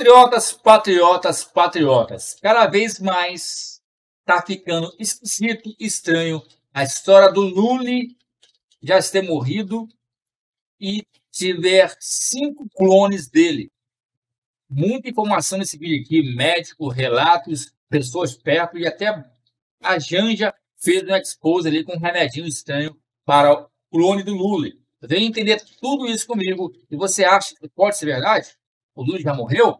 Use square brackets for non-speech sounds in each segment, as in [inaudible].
Patriotas, patriotas, patriotas. Cada vez mais tá ficando esquisito, estranho a história do Lully já ter morrido e tiver cinco clones dele. Muita informação nesse vídeo aqui, médico, relatos, pessoas perto e até a Janja fez um expose ali com um remedinho estranho para o clone do Lully. Vem entender tudo isso comigo e você acha que pode ser verdade? O Lula já morreu?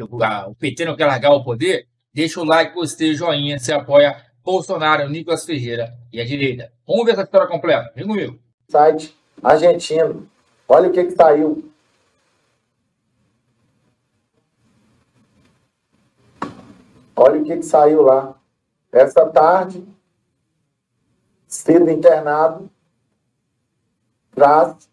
O PT não quer largar o poder? Deixa o like, gostei, joinha, se apoia Bolsonaro, Nicolas Ferreira e a direita. Vamos ver essa história completa. Vem comigo. Site argentino. Olha o que, que saiu. Olha o que, que saiu lá. Essa tarde, sendo internado, traz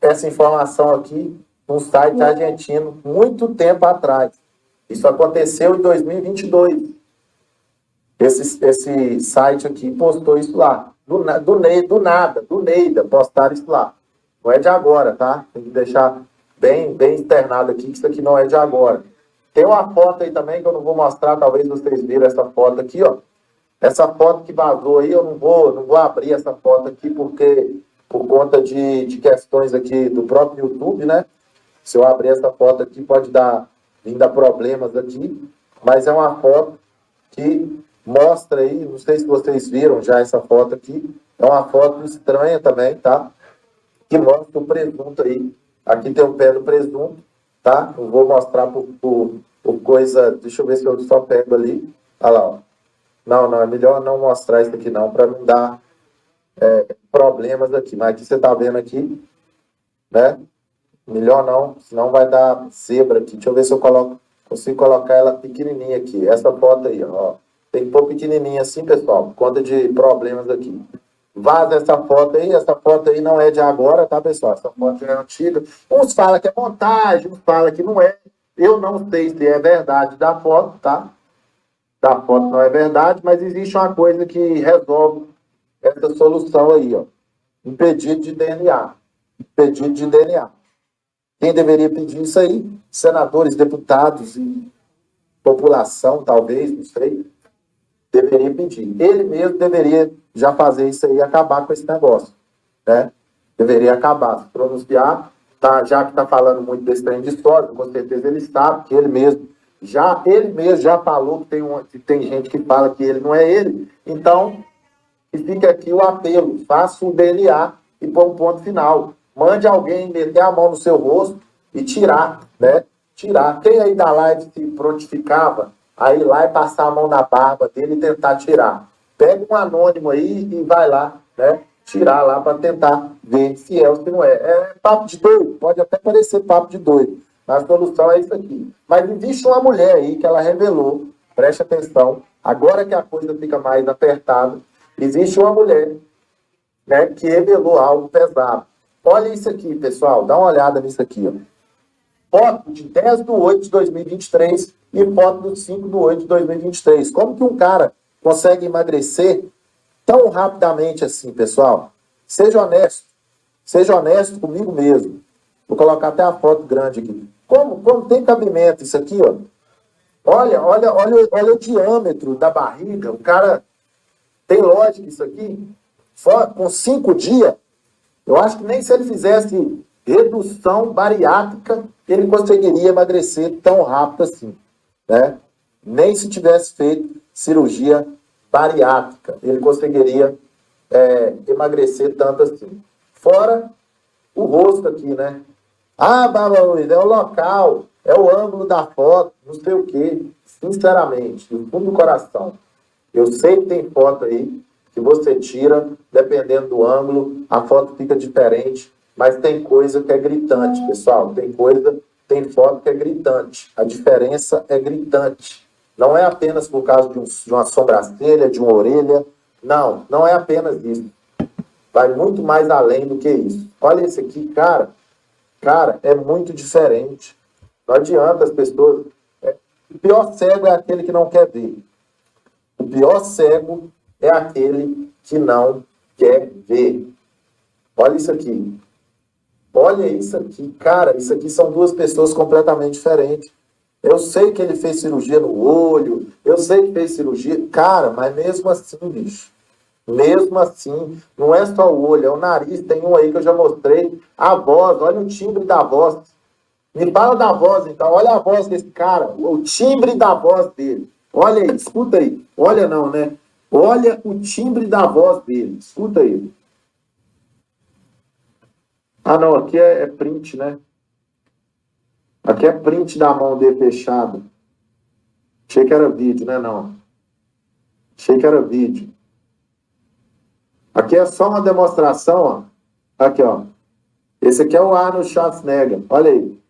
essa informação aqui num site argentino muito tempo atrás. Isso aconteceu em 2022. Esse, esse site aqui postou isso lá. Do, do, do nada, do Neida, postaram isso lá. Não é de agora, tá? Tem que deixar bem, bem internado aqui, que isso aqui não é de agora. Tem uma foto aí também que eu não vou mostrar, talvez vocês viram essa foto aqui, ó. Essa foto que vazou aí, eu não vou, não vou abrir essa foto aqui, porque por conta de, de questões aqui do próprio YouTube, né? Se eu abrir essa foto aqui, pode dar, vir dar problemas aqui, mas é uma foto que mostra aí, não sei se vocês viram já essa foto aqui, é uma foto estranha também, tá? Que mostra o presunto aí. Aqui tem o pé do presunto, tá? Eu vou mostrar por, por, por coisa, deixa eu ver se eu só pego ali. Olha lá, ó. Não, não, é melhor não mostrar isso aqui não, para não dar é, problemas aqui. Mas aqui você tá vendo aqui, né? Melhor não, senão vai dar zebra aqui. Deixa eu ver se eu coloco, consigo colocar ela pequenininha aqui. Essa foto aí, ó. Tem que pôr pequenininha assim, pessoal, por conta de problemas aqui. Vaza essa foto aí, essa foto aí não é de agora, tá, pessoal? Essa foto é antiga. Uns falam que é montagem, uns falam que não é. Eu não sei se é verdade da foto, tá? Da foto não é verdade, mas existe uma coisa que resolve essa solução aí, ó. Um pedido de DNA. Pedido de DNA. Quem deveria pedir isso aí? Senadores, deputados e população, talvez, não sei. Deveria pedir. Ele mesmo deveria já fazer isso aí acabar com esse negócio. Né? Deveria acabar, se pronunciar. Tá, já que está falando muito desse trem de história, com certeza ele sabe que ele mesmo já ele mesmo já falou que tem, uma, que tem gente que fala que ele não é ele. Então, fica aqui o apelo: faça o DNA e põe um ponto final. Mande alguém meter a mão no seu rosto e tirar, né? Tirar. Quem aí da live se prontificava a ir lá e passar a mão na barba dele e tentar tirar? Pega um anônimo aí e vai lá, né? Tirar lá para tentar ver se é ou se não é. É papo de doido, pode até parecer papo de doido, mas a solução é isso aqui. Mas existe uma mulher aí que ela revelou, preste atenção, agora que a coisa fica mais apertada, existe uma mulher né, que revelou algo pesado. Olha isso aqui, pessoal. Dá uma olhada nisso aqui. Ó. Foto de 10 de 8 de 2023 e foto de 5 de 8 de 2023. Como que um cara consegue emagrecer tão rapidamente assim, pessoal? Seja honesto. Seja honesto comigo mesmo. Vou colocar até a foto grande aqui. Como, como tem cabimento isso aqui, ó. Olha, olha, olha, olha o diâmetro da barriga. O cara tem lógica isso aqui? Com cinco dias, eu acho que nem se ele fizesse redução bariátrica, ele conseguiria emagrecer tão rápido assim. Né? Nem se tivesse feito cirurgia bariátrica, ele conseguiria é, emagrecer tanto assim. Fora o rosto aqui, né? Ah, Bárbara Luiz, é o local, é o ângulo da foto, não sei o quê. Sinceramente, no fundo do coração, eu sei que tem foto aí que você tira, dependendo do ângulo, a foto fica diferente, mas tem coisa que é gritante, pessoal. Tem coisa, tem foto que é gritante. A diferença é gritante. Não é apenas por causa de, um, de uma sobrancelha, de uma orelha. Não, não é apenas isso. Vai muito mais além do que isso. Olha esse aqui, cara. Cara, é muito diferente. Não adianta as pessoas. É, o pior cego é aquele que não quer ver. O pior cego é aquele que não quer ver. Olha isso aqui. Olha isso aqui, cara, isso aqui são duas pessoas completamente diferentes. Eu sei que ele fez cirurgia no olho, eu sei que fez cirurgia, cara, mas mesmo assim, bicho, mesmo assim, não é só o olho, é o nariz, tem um aí que eu já mostrei, a voz, olha o timbre da voz. Me fala da voz, então, olha a voz desse cara, o timbre da voz dele. Olha aí, escuta aí. Olha não, né? Olha o timbre da voz dele, escuta aí. Ah, não, aqui é, é print, né? Aqui é print da mão dele fechado. Achei que era vídeo, né? Não. Achei que era vídeo. Aqui é só uma demonstração, ó. Aqui, ó. Esse aqui é o Arnold Schwarzenegger. Olha aí.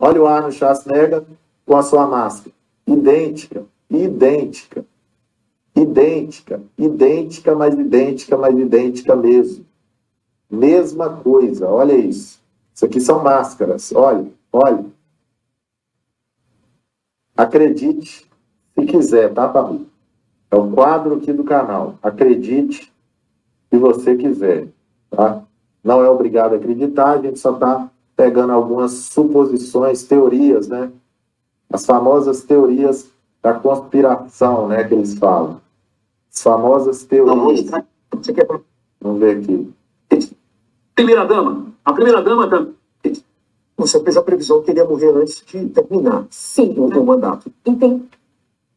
Olha o Arnold Schwarzenegger com a sua máscara. Idêntica, idêntica, idêntica, idêntica, mas idêntica, mas idêntica mesmo. Mesma coisa, olha isso. Isso aqui são máscaras, olha, olha. Acredite se quiser, tá, Tabu? É o quadro aqui do canal. Acredite se você quiser, tá? Não é obrigado a acreditar, a gente só está pegando algumas suposições, teorias, né? As famosas teorias da conspiração, né, que eles falam. As famosas teorias. Vamos ver aqui. Primeira dama. A primeira dama também. Você fez a previsão que ele ia morrer antes de terminar Sim. o, o mandato. Entendi.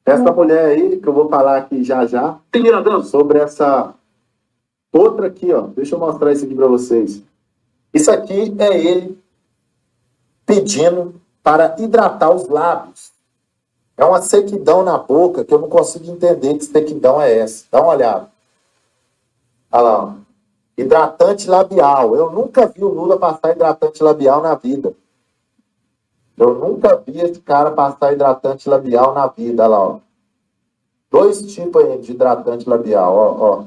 Essa mulher aí, que eu vou falar aqui já já. Primeira dama. Sobre essa outra aqui, ó. Deixa eu mostrar isso aqui para vocês. Isso aqui é ele pedindo para hidratar os lábios. É uma sequidão na boca que eu não consigo entender que sequidão é essa. Dá uma olhada. Olha lá. Hidratante labial. Eu nunca vi o Lula passar hidratante labial na vida. Eu nunca vi esse cara passar hidratante labial na vida. Olha lá, ó. Dois tipos aí de hidratante labial, ó, ó.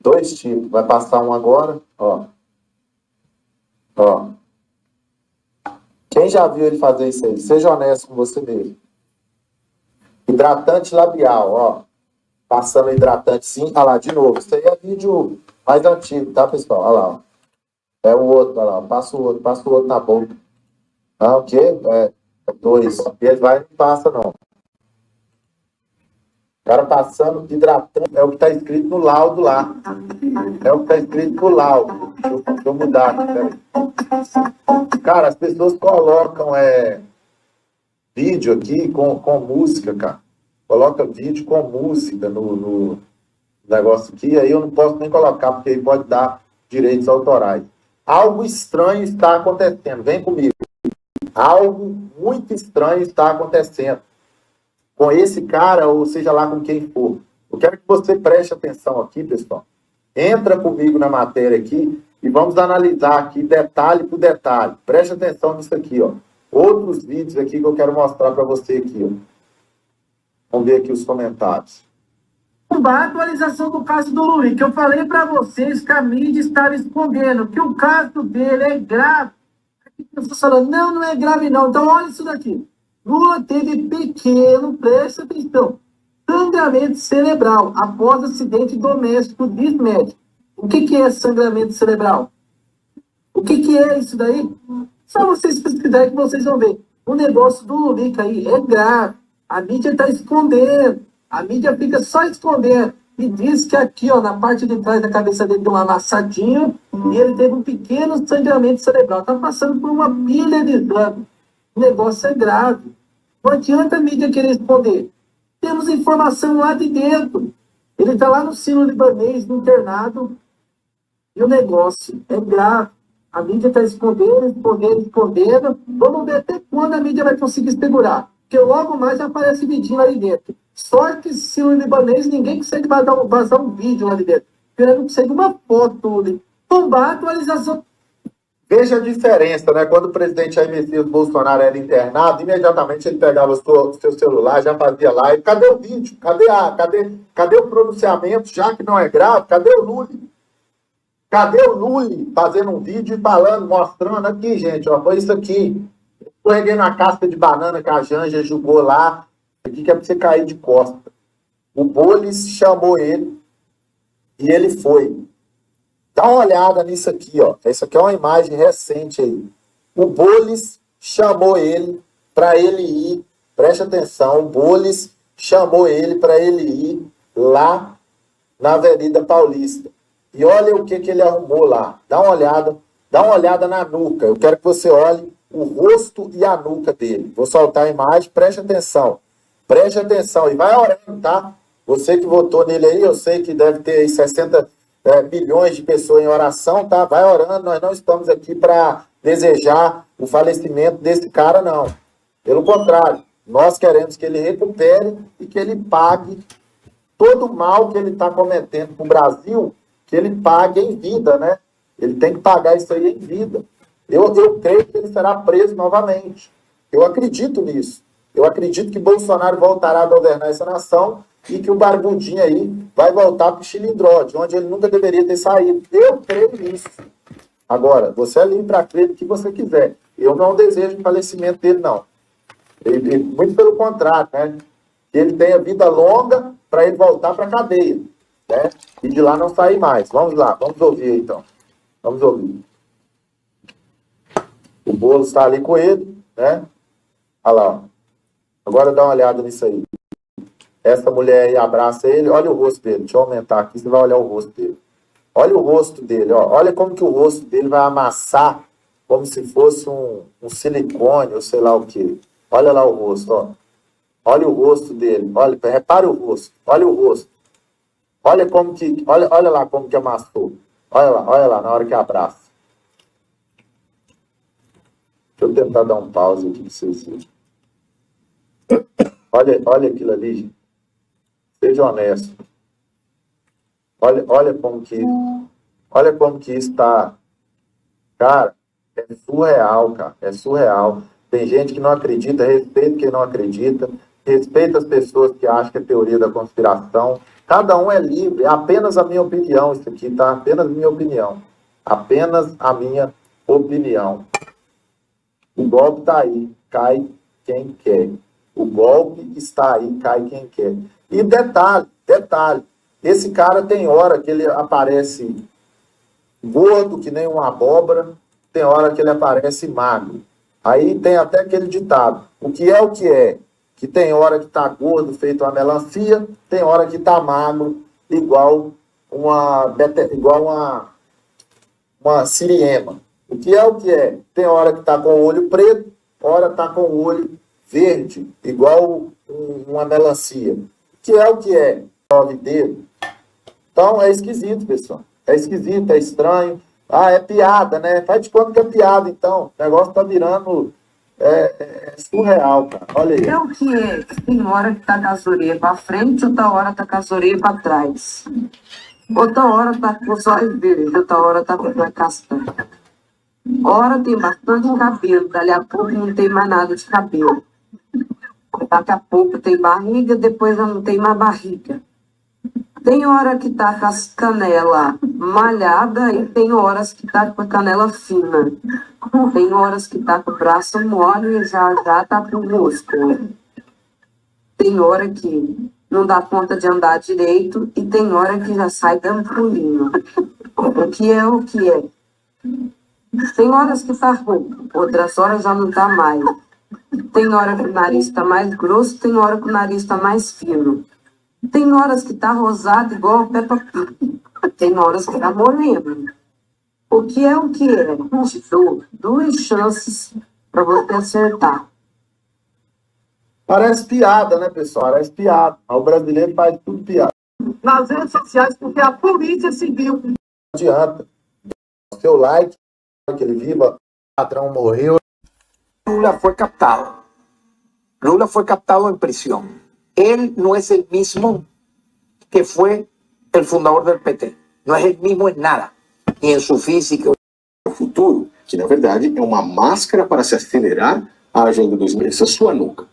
Dois tipos. Vai passar um agora, ó. Ó. Quem já viu ele fazer isso aí? Seja honesto com você mesmo. Hidratante labial, ó passando hidratante sim. Olha lá, de novo. Isso aí é vídeo mais antigo, tá, pessoal? Olha lá. É o outro, olha lá. Passa o outro, passa o outro na boca. Ah, o quê? É, é dois. Ele vai não passa, não. Cara passando hidratante. É o que está escrito no laudo lá. É o que está escrito no laudo. Deixa eu, deixa eu mudar aqui, Cara, as pessoas colocam é, vídeo aqui com, com música, cara coloca vídeo com música no, no negócio aqui, aí eu não posso nem colocar, porque aí pode dar direitos autorais. Algo estranho está acontecendo, vem comigo. Algo muito estranho está acontecendo com esse cara, ou seja lá com quem for. Eu quero que você preste atenção aqui, pessoal. Entra comigo na matéria aqui e vamos analisar aqui detalhe por detalhe. Preste atenção nisso aqui, ó. Outros vídeos aqui que eu quero mostrar para você aqui, ó. Vamos ver aqui os comentários. A atualização do caso do Lula, que eu falei para vocês que a mídia estava escondendo, que o caso dele é grave. Aqui pessoas falando, não, não é grave não. Então olha isso daqui. Lula teve pequeno, presta atenção, sangramento cerebral após acidente doméstico, diz médico. O que, que é sangramento cerebral? O que, que é isso daí? Só vocês pesquisarem que vocês vão ver. O negócio do Lurica aí é grave. A mídia está escondendo. A mídia fica só escondendo. E diz que aqui, ó, na parte de trás da cabeça dele tem um amassadinho e ele teve um pequeno sangramento cerebral. Está passando por uma pilha de exame. O negócio é grave. Não adianta a mídia querer esconder. Temos informação lá de dentro. Ele está lá no sino libanês, no internado, e o negócio é grave. A mídia está escondendo, escondendo, escondendo. Vamos ver até quando a mídia vai conseguir segurar que logo mais aparece vidinho ali dentro. Só que se libanês, ninguém consegue vazar um, vídeo lá dentro. Ele não consegue uma foto. Tombar a atualização. Veja a diferença, né? Quando o presidente Jair Messias Bolsonaro era internado, imediatamente ele pegava o seu, seu celular, já fazia live. Cadê o vídeo? Cadê, a, cadê, cadê o pronunciamento? Já que não é grave, cadê o Lully? Cadê o Lully fazendo um vídeo e falando, mostrando aqui, gente, ó, foi isso aqui. Escorreguei na casca de banana que a Janja jogou lá. Aqui que é pra você cair de costa. O Boles chamou ele e ele foi. Dá uma olhada nisso aqui, ó. Isso aqui é uma imagem recente aí. O Boles chamou ele para ele ir, preste atenção, o Boles chamou ele para ele ir lá na Avenida Paulista. E olha o que, que ele arrumou lá. Dá uma olhada, dá uma olhada na nuca. Eu quero que você olhe o rosto e a nuca dele. Vou soltar a imagem, preste atenção. Preste atenção e vai orando, tá? Você que votou nele aí, eu sei que deve ter aí 60 é, milhões de pessoas em oração, tá? Vai orando, nós não estamos aqui para desejar o falecimento desse cara, não. Pelo contrário, nós queremos que ele recupere e que ele pague todo o mal que ele está cometendo com o Brasil, que ele pague em vida, né? Ele tem que pagar isso aí em vida. Eu, eu creio que ele será preso novamente. Eu acredito nisso. Eu acredito que Bolsonaro voltará a governar essa nação e que o Barbudinho aí vai voltar para o Chilindró, onde ele nunca deveria ter saído. Eu creio nisso. Agora, você é livre para crer o que você quiser. Eu não desejo o falecimento dele, não. Ele, muito pelo contrário, né? Que ele tenha vida longa para ele voltar para a cadeia, né? E de lá não sair mais. Vamos lá, vamos ouvir então. Vamos ouvir. O bolo está ali com ele, né? Olha lá. Agora dá uma olhada nisso aí. Essa mulher aí abraça ele, olha o rosto dele. Deixa eu aumentar aqui, você vai olhar o rosto dele. Olha o rosto dele, ó. Olha como que o rosto dele vai amassar como se fosse um, um silicone ou sei lá o que. Olha lá o rosto, ó. Olha o rosto dele. Olha, repare o rosto. Olha o rosto. Olha como que. Olha, olha lá como que amassou. Olha lá, olha lá, na hora que abraça. Deixa eu tentar dar um pause aqui para vocês verem. [coughs] Olha, olha aquilo ali, gente. Seja honesto. Olha, olha como que. Olha como que está. Cara, é surreal, cara. É surreal. Tem gente que não acredita, respeito quem não acredita, respeito as pessoas que acham que é teoria da conspiração. Cada um é livre, é apenas a minha opinião isso aqui, tá? Apenas a minha opinião. Apenas a minha opinião. O golpe está aí, cai quem quer. O golpe está aí, cai quem quer. E detalhe, detalhe, esse cara tem hora que ele aparece gordo, que nem uma abóbora, tem hora que ele aparece magro. Aí tem até aquele ditado, o que é o que é, que tem hora que está gordo, feito uma melancia, tem hora que está magro, igual uma, igual uma, uma siriema. O que é o que é? Tem hora que está com o olho preto, hora está com o olho verde, igual uma melancia. Que é o que é? Nove dedos. Então é esquisito, pessoal. É esquisito, é estranho. Ah, é piada, né? Faz de conta que é piada, então. O negócio tá virando é, é surreal, cara. Olha aí. É o que é? Tem hora que tá com as orelhas pra frente, outra hora tá com as orelhas pra trás. Outra hora tá com os olhos verdes, outra hora tá com a castanha. Hora tem bastante cabelo, dali a pouco não tem mais nada de cabelo. Daqui a pouco tem barriga, depois não tem mais barriga. Tem hora que tá com as canela malhada e tem horas que tá com a canela fina. Tem horas que tá com o braço mole e já já tá com o. Tem hora que não dá conta de andar direito e tem hora que já sai dando pulinho. O que é o que é? Tem horas que tá rouco, outras horas já não tá mais. Tem hora que o nariz está mais grosso, tem hora que o nariz está mais fino. Tem horas que está rosado igual a Peppa Pig. Tem horas que está moreno. O que é o que é? Te dou duas chances para você acertar. Parece piada, né, pessoal? Parece piada. O brasileiro faz tudo piada. Nas redes sociais, porque a polícia civil. Não adianta. Seu like, que ele viva, o patrão morreu. Lula fue captado. Lula fue captado en prisión. Él no es el mismo que fue el fundador del PT. Não é o mesmo em nada, nem em seu físico. Futuro, que na verdade é uma máscara para se acelerar a agenda 2000, essa sua nuca.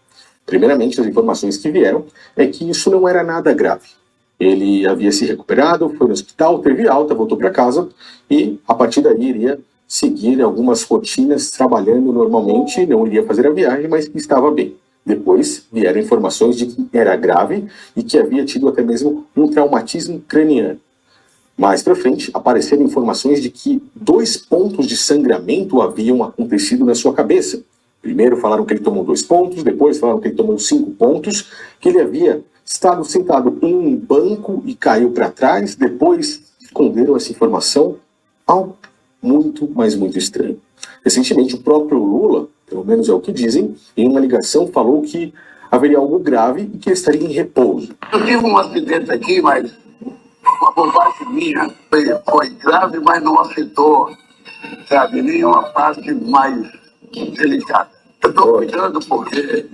Primeiramente, as informações que vieram é que isso não era nada grave. Ele havia se recuperado, foi no hospital, teve alta, voltou para casa e a partir daí iria seguir algumas rotinas trabalhando normalmente, não iria fazer a viagem, mas estava bem. Depois vieram informações de que era grave e que havia tido até mesmo um traumatismo craniano. Mais para frente, apareceram informações de que dois pontos de sangramento haviam acontecido na sua cabeça. Primeiro falaram que ele tomou dois pontos, depois falaram que ele tomou cinco pontos, que ele havia estado sentado em um banco e caiu para trás, depois esconderam essa informação. Algo muito, mas muito estranho. Recentemente, o próprio Lula, pelo menos é o que dizem, em uma ligação falou que haveria algo grave e que estaria em repouso. Eu tive um acidente aqui, mas uma bobagem minha foi, foi grave, mas não afetou, sabe, nenhuma parte mais delicada. Eu estou cuidando porque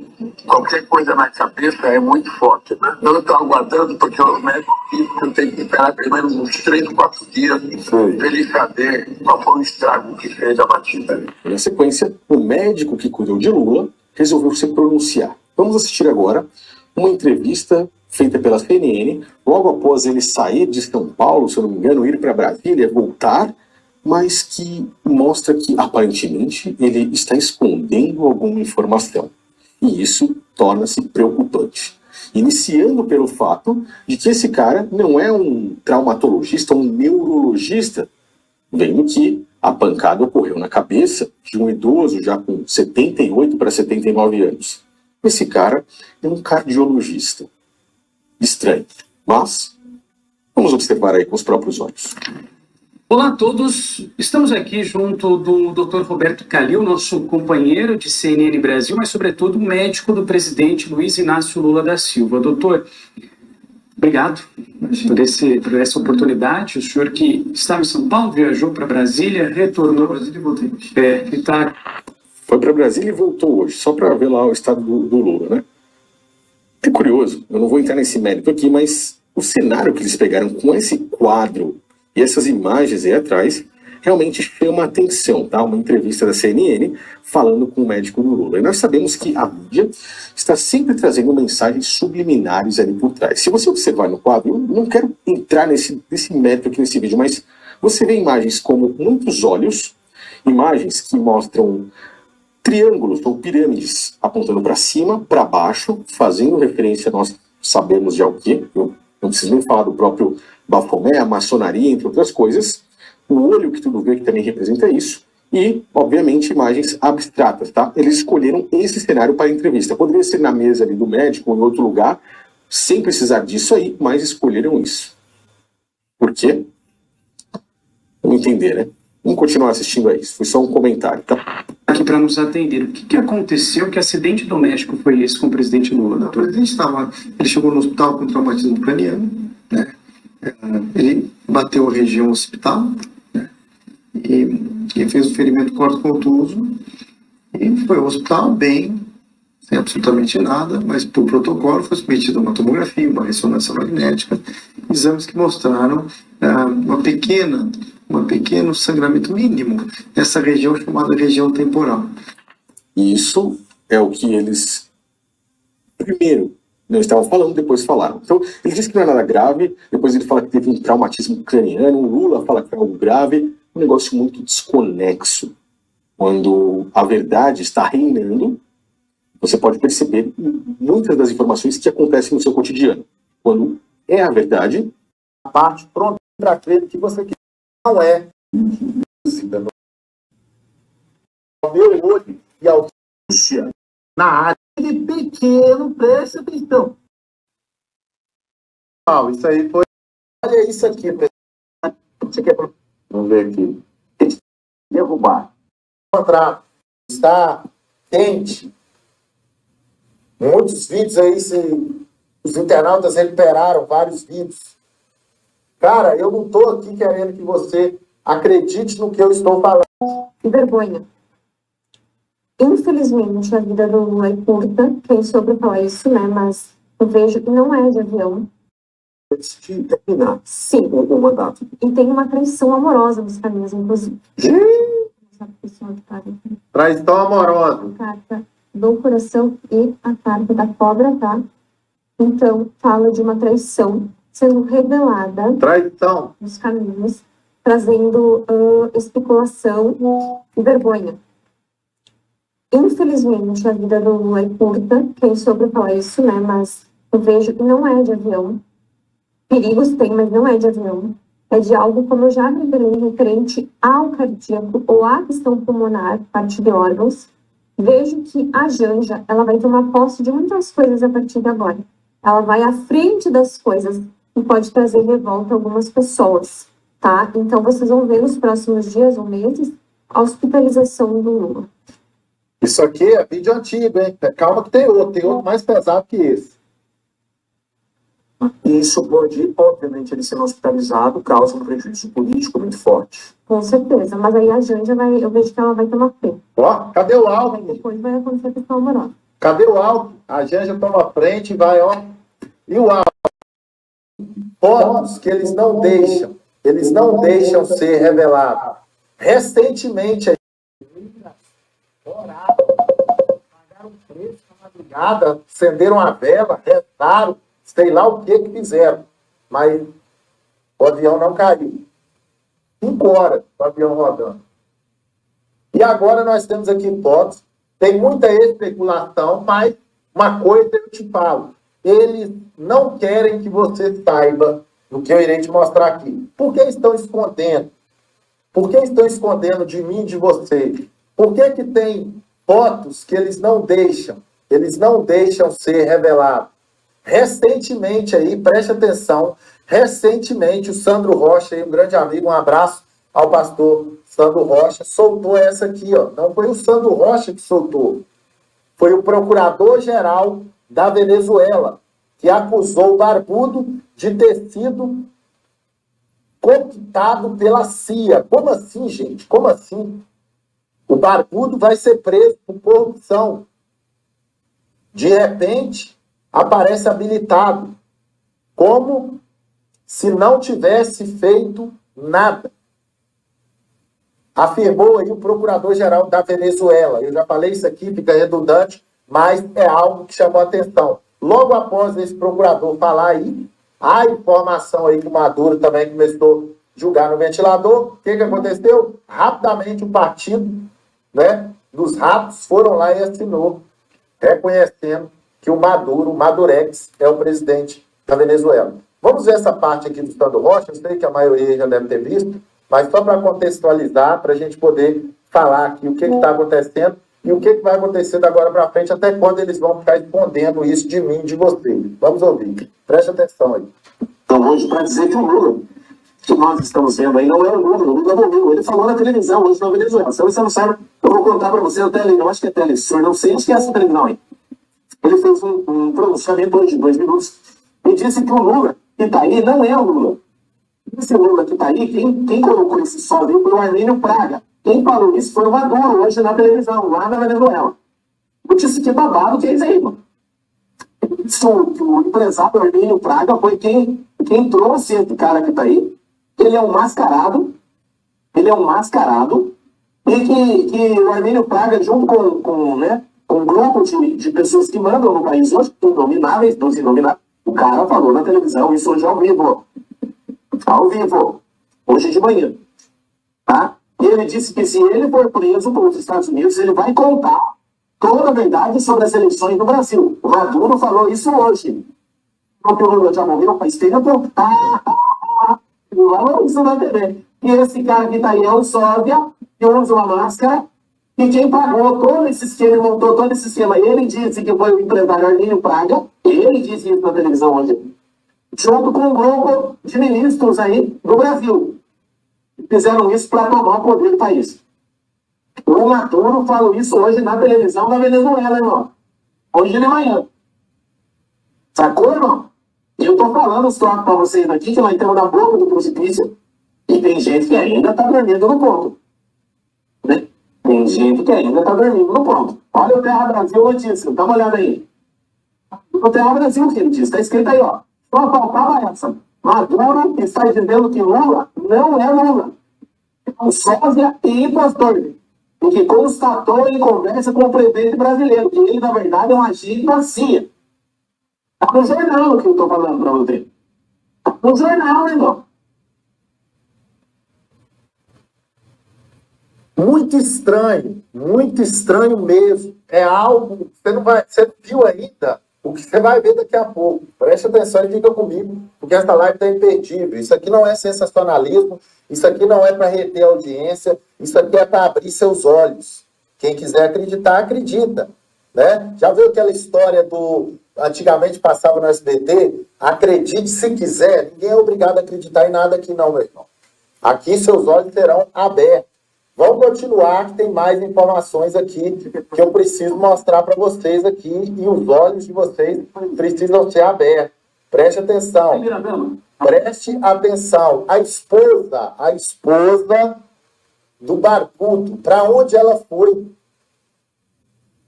qualquer coisa na cabeça é muito forte. Né? Eu estou aguardando porque o médico disse que eu tenho que esperar pelo menos uns 3, 4 dias para ele saber qual foi o estrago que fez a batida. Na sequência, o médico que cuidou de Lula resolveu se pronunciar. Vamos assistir agora uma entrevista feita pela CNN, logo após ele sair de São Paulo, se eu não me engano, ir para Brasília, voltar, mas que mostra que aparentemente ele está escondendo alguma informação. E isso torna-se preocupante. Iniciando pelo fato de que esse cara não é um traumatologista, um neurologista, vendo que a pancada ocorreu na cabeça de um idoso já com 78 para 79 anos. Esse cara é um cardiologista estranho. Mas vamos observar aí com os próprios olhos. Olá a todos, estamos aqui junto do Dr. Roberto Calil, nosso companheiro de CNN Brasil, mas sobretudo médico do presidente Luiz Inácio Lula da Silva. Doutor, obrigado por, esse, por essa oportunidade. O senhor que estava em São Paulo, viajou para Brasília, retornou. Brasília e voltei. É, e tá... Foi para Brasília e voltou hoje, só para ver lá o estado do, do Lula, né? É curioso, eu não vou entrar nesse mérito aqui, mas o cenário que eles pegaram com esse quadro e essas imagens aí atrás realmente chama a atenção, tá? Uma entrevista da CNN falando com o médico do Lula. E nós sabemos que a mídia está sempre trazendo mensagens subliminares ali por trás. Se você observar no quadro, eu não quero entrar nesse, nesse mérito aqui nesse vídeo, mas você vê imagens como muitos olhos, imagens que mostram triângulos ou pirâmides apontando para cima, para baixo, fazendo referência, nós sabemos de ao que, eu não preciso nem falar do próprio Bafomé, a maçonaria, entre outras coisas, o olho que tudo vê que também representa isso, e, obviamente, imagens abstratas, tá? Eles escolheram esse cenário para a entrevista. Poderia ser na mesa ali do médico ou em outro lugar, sem precisar disso aí, mas escolheram isso. Por quê? Vamos entender, né? Vamos continuar assistindo a isso. Foi só um comentário, tá? Aqui para nos atender. O que, que aconteceu? Que acidente doméstico foi esse com o presidente Lula, doutor? O presidente estava. Ele chegou no hospital com traumatismo craniano, né? É, ele bateu a região hospital, né? E, e fez o ferimento corto-contuso e foi ao hospital bem, sem absolutamente nada, mas por protocolo foi submetido a uma tomografia, uma ressonância magnética, exames que mostraram ah, uma pequena um pequeno sangramento mínimo nessa região chamada região temporal. Isso é o que eles primeiro não estavam falando, depois falaram. Então, ele disse que não é nada grave, depois ele fala que teve um traumatismo craniano, o Lula fala que foi algo grave, um negócio muito desconexo. Quando a verdade está reinando, você pode perceber muitas das informações que acontecem no seu cotidiano. Quando é a verdade, a parte pronta para crer que você não é o meu olho e a audiência na área de pequeno, preste atenção. Isso aí foi. Olha isso aqui, Você quer... Vamos ver aqui. Derrubar. Contrato está quente. Muitos vídeos aí, se... os internautas recuperaram vários vídeos Cara, eu não estou aqui querendo que você acredite no que eu estou falando. Que vergonha. Infelizmente, a vida do Lula é curta. Quem soube falar isso, né? Mas eu vejo que não é de avião. Antes de terminar Sim. o, mandato. E tem uma traição amorosa nos caminhos, inclusive. Essa pessoa que tá. Traição amorosa. Carta do coração e a carta da cobra, tá? Então, fala de uma traição sendo revelada Traição. nos caminhos, trazendo uh, especulação e vergonha. Infelizmente, a vida do Lula é curta, quem soube falar isso, né? Mas eu vejo que não é de avião. Perigos tem, mas não é de avião. é de algo, como eu já revelei, referente ao cardíaco ou à questão pulmonar, parte de órgãos. Vejo que a Janja, ela vai tomar posse de muitas coisas a partir de agora. Ela vai à frente das coisas e pode trazer revolta a algumas pessoas, tá? Então, vocês vão ver nos próximos dias ou meses a hospitalização do Lula. Isso aqui é vídeo antigo, hein? Calma que tem outro, tem outro mais pesado que esse. E isso pode, obviamente, ele sendo hospitalizado, causa um prejuízo político muito forte. Com certeza, mas aí a Janja vai, eu vejo que ela vai tomar frente. Ó, cadê o álcool? Depois vai acontecer a questão amorosa. Cadê o álcool? A Janja toma frente e vai, ó. E o álcool? Pontos que eles não deixam, eles não deixam ser revelados. Recentemente, pagaram preço na madrugada, acenderam a vela, rezaram, sei lá o que que fizeram. Mas o avião não caiu. Cinco horas o avião rodando. E agora nós temos aqui fotos. Tem muita especulação, mas uma coisa eu te falo. Eles não querem que você saiba do que eu irei te mostrar aqui. Por que estão escondendo? Por que estão escondendo de mim e de você? Por que, que tem fotos que eles não deixam? Eles não deixam ser revelados. Recentemente aí, preste atenção, recentemente o Sandro Rocha, aí, um grande amigo, um abraço ao pastor Sandro Rocha, soltou essa aqui, ó. Não foi o Sandro Rocha que soltou, foi o procurador-geral da Venezuela, que acusou o Barbudo de ter sido cooptado pela CIA. Como assim, gente? Como assim? O Barbudo vai ser preso por corrupção. De repente, aparece habilitado, como se não tivesse feito nada. Afirmou aí o procurador-geral da Venezuela. Eu já falei isso aqui, fica redundante, mas é algo que chamou a atenção. Logo após esse procurador falar aí, a informação aí que o Maduro também começou a julgar no ventilador, o que, que aconteceu? Rapidamente o partido né, dos ratos foram lá e assinou, reconhecendo que o Maduro, o Madurex, é o presidente da Venezuela. Vamos ver essa parte aqui do Estado Rocha, eu sei que a maioria já deve ter visto, mas só para contextualizar, para a gente poder falar aqui o que está acontecendo e o que, vai acontecer da agora para frente, até quando eles vão ficar escondendo isso de mim, de você. Vamos ouvir. Preste atenção aí. Então, hoje, para dizer que o Lula, que nós estamos vendo aí, não é o Lula, o Lula morreu. Ele falou na televisão hoje na Venezuela. Se você não sabe, eu vou contar para você, o tele, eu acho que é telesur, não sei, acho que é essa televisão aí. Ele fez um, um pronunciamento hoje de dois minutos e disse que o Lula que está aí não é o Lula. Esse Lula que está aí, quem, quem colocou esse sol foi o Armênio Praga. Quem falou isso foi o Maduro, hoje na televisão, lá na Venezuela. Disse que babado que é isso aí, mano. O empresário Armênio Praga foi quem, quem trouxe esse cara que tá aí. Ele é um mascarado. Ele é um mascarado. E que, que o Armênio Praga, junto com, com, né, com um grupo de, de pessoas que mandam no país hoje, inomináveis, dos inomináveis, o cara falou na televisão, isso hoje ao vivo. Ao vivo. Hoje de manhã. Tá? Ele disse que se ele for preso pelos Estados Unidos, ele vai contar toda a verdade sobre as eleições no Brasil. O Maduro falou isso hoje. Porque o Lula já morreu faz tempo. Falou isso na TV. E esse cara que tá aí é o Sóvia, que usa uma máscara, e quem pagou todo esse esquema, montou todo esse esquema, ele disse que foi o empresário Arlinho Praga, ele disse isso na televisão hoje, junto com um grupo de ministros aí do Brasil fizeram isso para tomar o poder do país. O Maduro falou isso hoje na televisão da Venezuela, irmão. Hoje de manhã. Sacou, irmão? Eu tô falando só para vocês aqui que nós estamos na boca do precipício e tem gente que ainda tá dormindo no ponto. Né? Tem gente que ainda tá dormindo no ponto. Olha o Terra Brasil notícia, dá uma olhada aí. O Terra Brasil, filho, está escrito aí, ó. Só faltava essa. Maduro está dizendo que Lula não é Lula. É um sósia e impostor. E que constatou em conversa com o presidente brasileiro, que ele, na verdade, é um agente da CIA. Está no jornal que eu estou falando para você. Está no jornal, irmão. Muito estranho, muito estranho mesmo. É algo. Você não, vai, você não viu ainda o que você vai ver daqui a pouco. Preste atenção e fica comigo, porque essa live está imperdível. Isso aqui não é sensacionalismo, isso aqui não é para reter audiência, isso aqui é para abrir seus olhos. Quem quiser acreditar, acredita. Né? Já viu aquela história do. Antigamente passava no SBT? Acredite se quiser, ninguém é obrigado a acreditar em nada aqui, não, meu irmão. Aqui seus olhos serão abertos. Vamos continuar, que tem mais informações aqui que eu preciso mostrar para vocês aqui e os olhos de vocês precisam ser abertos. Preste atenção. Preste atenção. A esposa, a esposa do barbudo, para onde ela foi?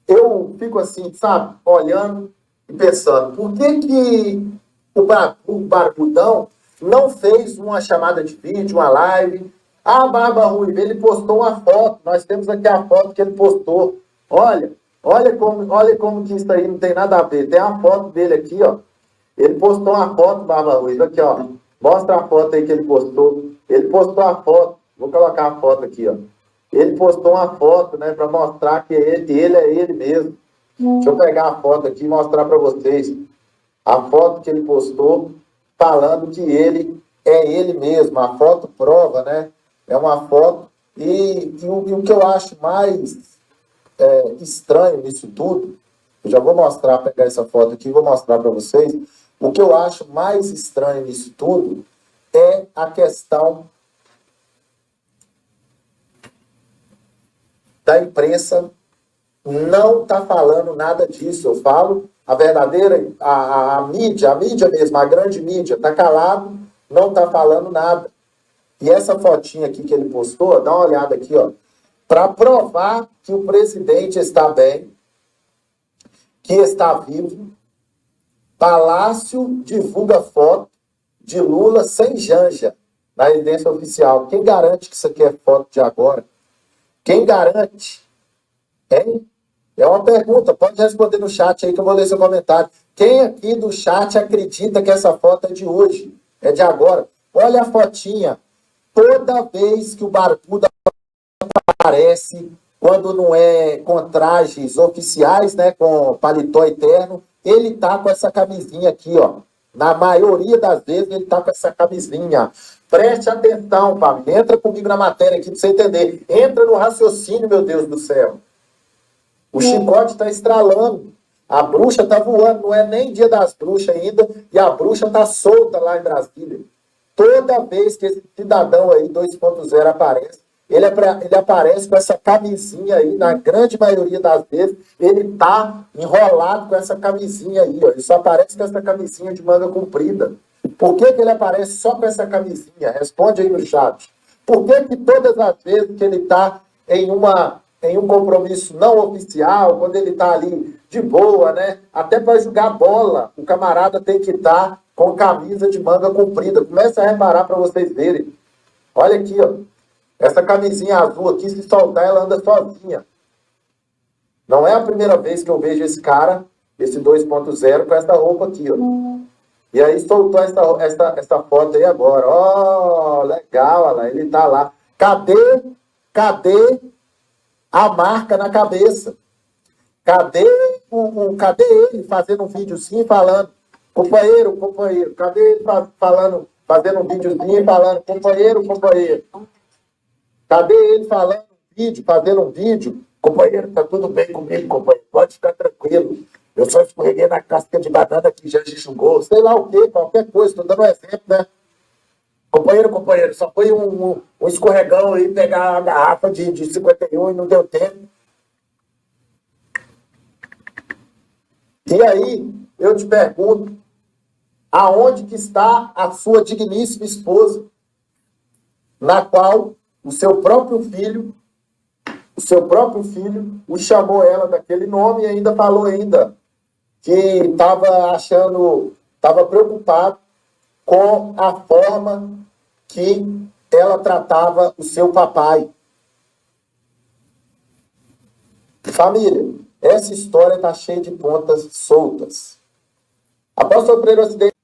Eu fico assim, sabe, olhando e pensando, por que que o barbudão não fez uma chamada de vídeo, uma live, ah, Barba Ruiva, ele postou uma foto. Nós temos aqui a foto que ele postou. Olha, olha como, olha como que isso aí não tem nada a ver. Tem a foto dele aqui, ó. Ele postou uma foto, Barba Ruiva, aqui, ó. Mostra a foto aí que ele postou. Ele postou a foto. Vou colocar a foto aqui, ó. Ele postou uma foto, né, para mostrar que ele, ele é ele mesmo. Deixa eu pegar a foto aqui e mostrar para vocês. A foto que ele postou falando que ele é ele mesmo. A foto prova, né? É uma foto. E, e, o, e o, que eu acho mais é, estranho nisso tudo, eu já vou mostrar, pegar essa foto aqui, vou mostrar para vocês. O que eu acho mais estranho nisso tudo é a questão da imprensa não tá falando nada disso. Eu falo a verdadeira, a, a, a mídia, a mídia mesmo, a grande mídia, tá calado, não tá falando nada. E essa fotinha aqui que ele postou, dá uma olhada aqui, ó. Para provar que o presidente está bem, que está vivo, Palácio divulga foto de Lula sem janja na residência oficial. Quem garante que isso aqui é foto de agora? Quem garante? Hein? É uma pergunta, pode responder no chat aí que eu vou ler seu comentário. Quem aqui do chat acredita que essa foto é de hoje? É de agora? Olha a fotinha toda vez que o barbudo aparece, quando não é com trajes oficiais, né, com paletó eterno, ele tá com essa camisinha aqui, ó. Na maioria das vezes ele tá com essa camisinha. Preste atenção, família. Entra comigo na matéria aqui para você entender. Entra no raciocínio, meu Deus do céu. O chicote está estralando. A bruxa está voando. Não é nem dia das bruxas ainda. E a bruxa está solta lá em Brasília. Toda vez que esse cidadão aí 2.0 aparece, ele, é ele aparece com essa camisinha aí, na grande maioria das vezes, ele tá enrolado com essa camisinha aí, ó. Ele só aparece com essa camisinha de manga comprida. Por que, que ele aparece só com essa camisinha? Responde aí no chat. Por que, que todas as vezes que ele está em, uma, em um compromisso não oficial, quando ele está ali de boa, né? Até para jogar bola, o camarada tem que estar tá com camisa de manga comprida. Começa a reparar para vocês verem. Olha aqui, ó. Essa camisinha azul aqui, se soltar, ela anda sozinha. Não é a primeira vez que eu vejo esse cara, esse 2.0, com essa roupa aqui, ó. E aí soltou essa, essa, essa foto aí agora. Ó, oh, legal, olha lá, ele tá lá. Cadê, cadê a marca na cabeça? Cadê o, cadê ele fazendo um videozinho falando Companheiro, companheiro, cadê ele falando, fazendo um videozinho falando, companheiro, companheiro? Cadê ele falando um vídeo, fazendo um vídeo? Companheiro, tá tudo bem comigo, companheiro, pode ficar tranquilo. Eu só escorreguei na casca de banana que já enxugou, sei lá o quê, qualquer coisa, estou dando um exemplo, né? Companheiro, companheiro, só foi um, um, um escorregão aí pegar a garrafa de, de 51 e não deu tempo. E aí, eu te pergunto, aonde que está a sua digníssima esposa, na qual o seu próprio filho, o seu próprio filho, o chamou ela daquele nome e ainda falou ainda que estava achando, estava preocupado com a forma que ela tratava o seu papai. Família, essa história está cheia de pontas soltas. Após sofrer o acidente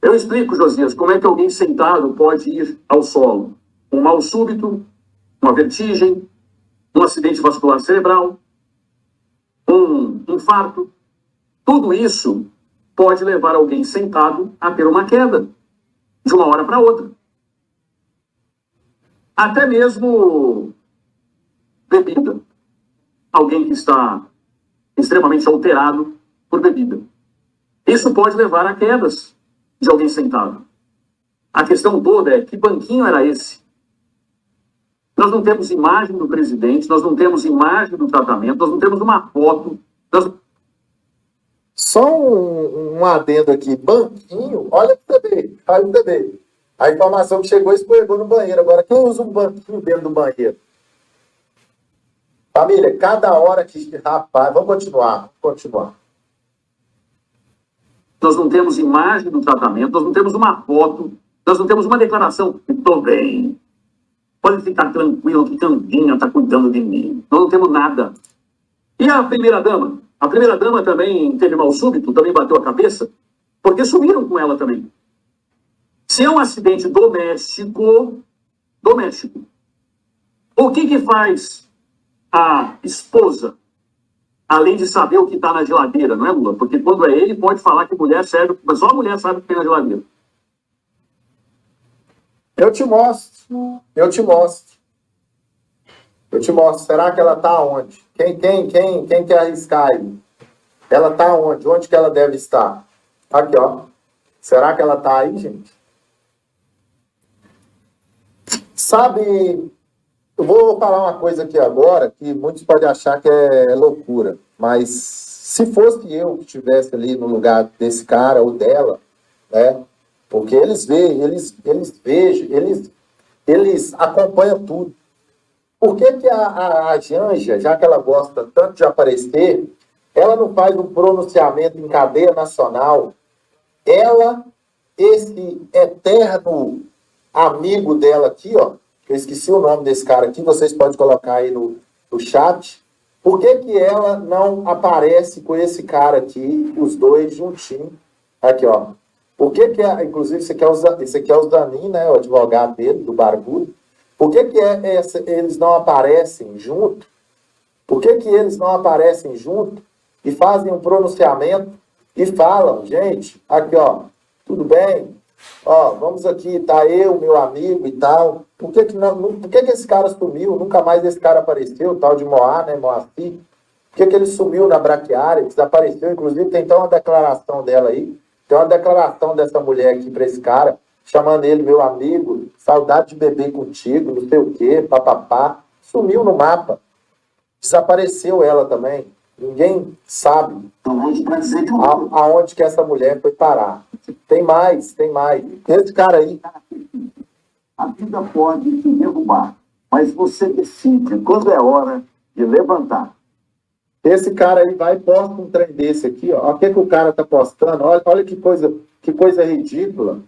Eu explico, Josias, como é que alguém sentado pode ir ao solo. Um mal súbito, uma vertigem, um acidente vascular cerebral. um infarto. Tudo isso pode levar alguém sentado a ter uma queda de uma hora para outra. Até mesmo bebida. Alguém que está extremamente alterado por bebida. Isso pode levar a quedas de alguém sentado. A questão toda é que banquinho era esse? Nós não temos imagem do presidente, nós não temos imagem do tratamento, nós não temos uma foto. Só um, um adendo aqui, banquinho, olha o TV, olha o TV. A informação que chegou escorregou no banheiro. Agora, quem usa um banquinho dentro do banheiro? Família, cada hora que. Rapaz, vamos continuar, vamos continuar. Nós não temos imagem do tratamento, nós não temos uma foto, nós não temos uma declaração. Estou bem. Pode ficar tranquilo que Candinha está cuidando de mim. Nós não temos nada. E a primeira-dama? A primeira-dama também teve mal súbito, também bateu a cabeça, porque sumiram com ela também. Se é um acidente doméstico, doméstico, o que que faz a esposa, além de saber o que está na geladeira, não é, Lula? Porque quando é ele, pode falar que mulher serve, mas só a mulher sabe o que tem na geladeira. Eu te mostro, eu te mostro. Eu te mostro. Será que ela está onde? Quem, quem, quem, quem quer arriscar aí? Ela está onde? Onde que ela deve estar? Aqui, ó. Será que ela está aí, gente? Sabe, eu vou falar uma coisa aqui agora que muitos podem achar que é loucura, mas se fosse eu que estivesse ali no lugar desse cara ou dela, né? Porque eles veem, eles, eles vejam, eles, eles acompanham tudo. Por que, que a, a, a Janja, já que ela gosta tanto de aparecer, ela não faz um pronunciamento em cadeia nacional? Ela, esse eterno amigo dela aqui, ó, eu esqueci o nome desse cara aqui, vocês podem colocar aí no, no chat. Por que, que ela não aparece com esse cara aqui, os dois juntinhos? Aqui, ó. Por que que, inclusive, esse aqui, é o, esse aqui é o Zanin, né, o advogado dele, do Barbudo. Por que que é essa, eles não aparecem junto? Por que que eles não aparecem junto e fazem um pronunciamento e falam, gente, aqui, ó, tudo bem, Ó, vamos aqui, tá eu, meu amigo e tal. Por que que, não, por que que esse cara sumiu? Nunca mais esse cara apareceu, tal de Moá, né, Moacir? Por que que ele sumiu na braquiária, desapareceu? Inclusive, tem então uma declaração dela aí. Tem uma declaração dessa mulher aqui para esse cara, chamando ele, meu amigo, saudade de beber contigo, não sei o quê, papapá. Sumiu no mapa. Desapareceu ela também. Ninguém sabe a, aonde que essa mulher foi parar. Tem mais, tem mais. Esse cara aí. A vida pode te derrubar, mas você decide quando é hora de levantar. Esse cara aí vai e posta um trem desse aqui, ó. Olha o que, que o cara tá postando. Olha, olha que coisa, que coisa ridícula.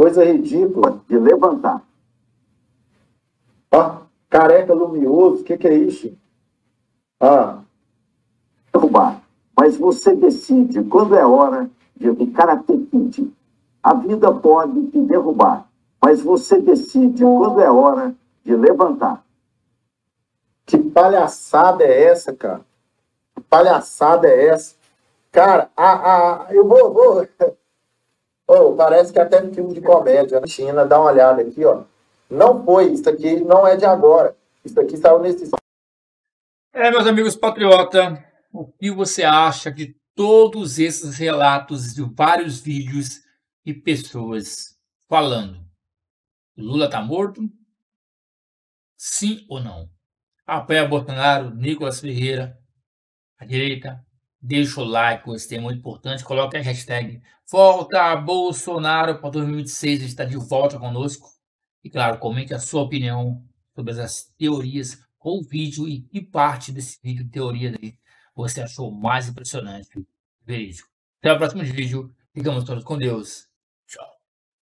Coisa ridícula. De levantar. Ó, careca lumioso, o que, que é isso? Ah. Derrubar. Mas você decide quando é hora de ficar apetite. A vida pode te derrubar, mas você decide quando é hora de levantar. Que palhaçada é essa, cara? Que palhaçada é essa? Cara, a, a, eu vou. vou... [laughs] Oh, parece que até filme de comédia na China, dá uma olhada aqui, ó. Não foi, isso aqui não é de agora. Isso aqui saiu nesse é, meus amigos patriota, o que você acha de todos esses relatos de vários vídeos e pessoas falando? Lula está morto? Sim ou não? Apoia Bolsonaro, Nicolas Ferreira, a direita, deixa o like, esse é muito importante, coloque a hashtag Volta Bolsonaro para 2026, está de volta conosco. E claro, comente a sua opinião sobre as teorias qual vídeo e que parte desse vídeo, teoria dele, você achou mais impressionante verídico. Até o próximo vídeo. Ficamos todos com Deus.